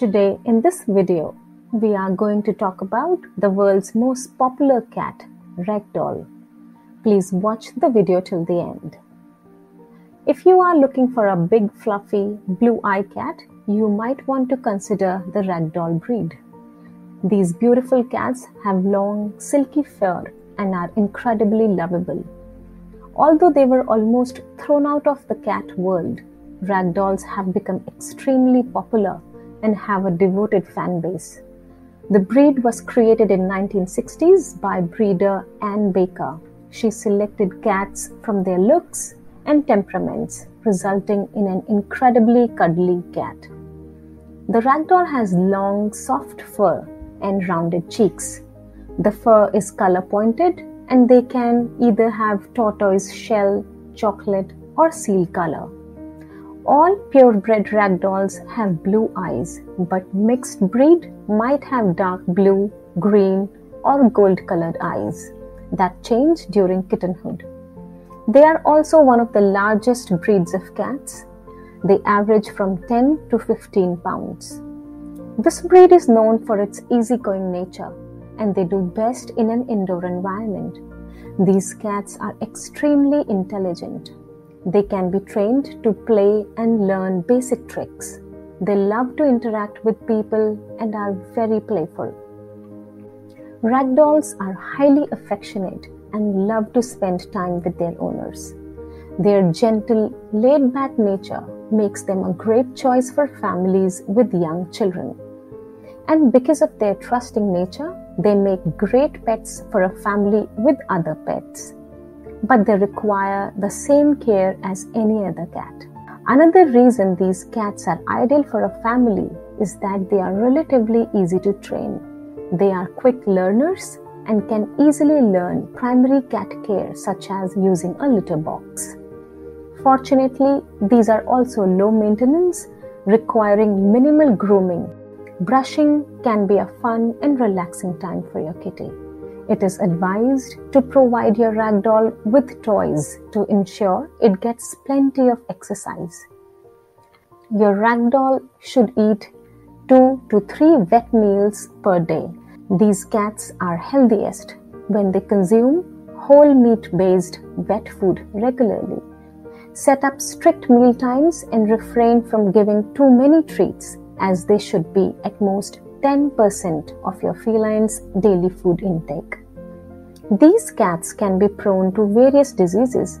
Today, in this video, we are going to talk about the world's most popular cat, Ragdoll. Please watch the video till the end. If you are looking for a big, fluffy, blue eye cat, you might want to consider the Ragdoll breed. These beautiful cats have long, silky fur and are incredibly lovable. Although they were almost thrown out of the cat world, ragdolls have become extremely popular and have a devoted fan base. The breed was created in 1960s by breeder Ann Baker. She selected cats from their looks and temperaments, resulting in an incredibly cuddly cat. The ragdoll has long, soft fur and rounded cheeks. The fur is color pointed and they can either have tortoise shell, chocolate, or seal color. All purebred ragdolls have blue eyes, but mixed breed might have dark blue, green, or gold colored eyes that change during kittenhood. They are also one of the largest breeds of cats. They average from 10 to 15 pounds. This breed is known for its easygoing nature and they do best in an indoor environment. These cats are extremely intelligent. They can be trained to play and learn basic tricks. They love to interact with people and are very playful. Ragdolls are highly affectionate and love to spend time with their owners. Their gentle, laid back nature makes them a great choice for families with young children. And because of their trusting nature, they make great pets for a family with other pets. But they require the same care as any other cat. Another reason these cats are ideal for a family is that they are relatively easy to train. They are quick learners and can easily learn primary cat care, such as using a litter box. Fortunately, these are also low maintenance, requiring minimal grooming Brushing can be a fun and relaxing time for your kitty. It is advised to provide your ragdoll with toys to ensure it gets plenty of exercise. Your ragdoll should eat 2 to 3 wet meals per day. These cats are healthiest when they consume whole meat based wet food regularly. Set up strict meal times and refrain from giving too many treats as they should be at most 10% of your feline's daily food intake. These cats can be prone to various diseases,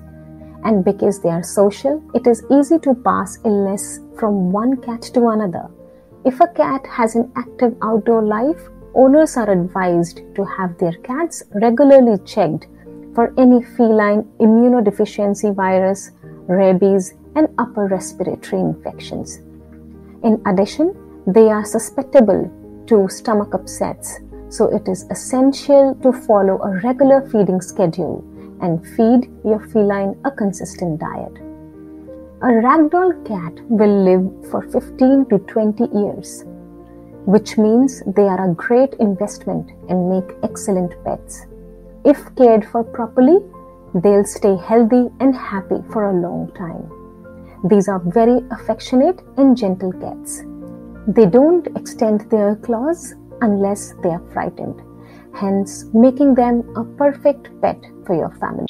and because they are social, it is easy to pass illness from one cat to another. If a cat has an active outdoor life, owners are advised to have their cats regularly checked for any feline immunodeficiency virus, rabies, and upper respiratory infections. In addition, they are susceptible to stomach upsets, so it is essential to follow a regular feeding schedule and feed your feline a consistent diet. A ragdoll cat will live for 15 to 20 years, which means they are a great investment and make excellent pets. If cared for properly, they'll stay healthy and happy for a long time. These are very affectionate and gentle cats. They don't extend their claws unless they are frightened, hence, making them a perfect pet for your family.